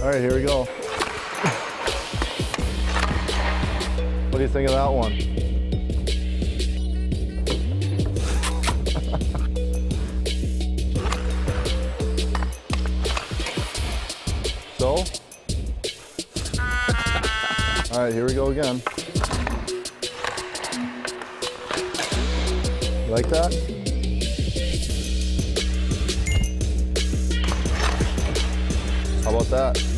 All right, here we go. What do you think of that one? so? All right, here we go again. You like that? How about that?